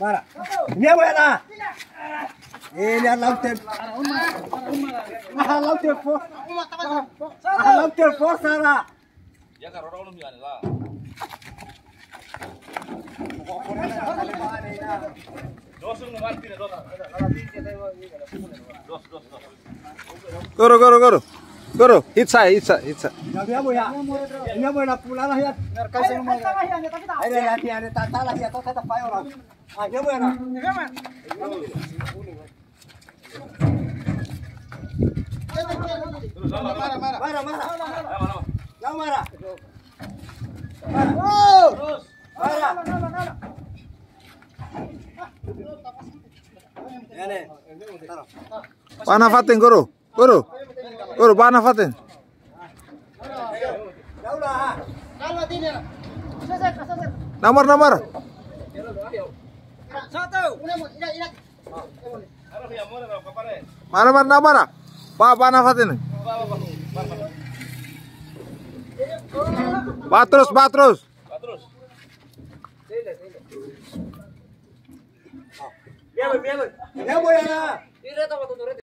Para. Niye bu yana? Eğlen eh, lan tep. Aha lan tep for. Aha lan tep for sana. Ya karar oğlum yani la. Koro koro koro. Guru, guru, guru. Guru, hit saya, hit saya, hit saya. Ini apa ya? Ini apa ya? Pula lah ya. Ada ya, dia ada tata lah ya. Tata apa ya orang? Ah, ini apa ya? Terus sama. Marah, marah. Sama, sama. Jangan marah. Marah. Terus. Marah. Ya nih. Taruh. Pana fatin, guru. Guru. Guru, pana fatin. Nomor, nomor. Mana, mana, nomor. Pa, pana fatin. Ba ba ba. Ba ba. Batrus, batrus. Ba terus. Biar, biar. Ya?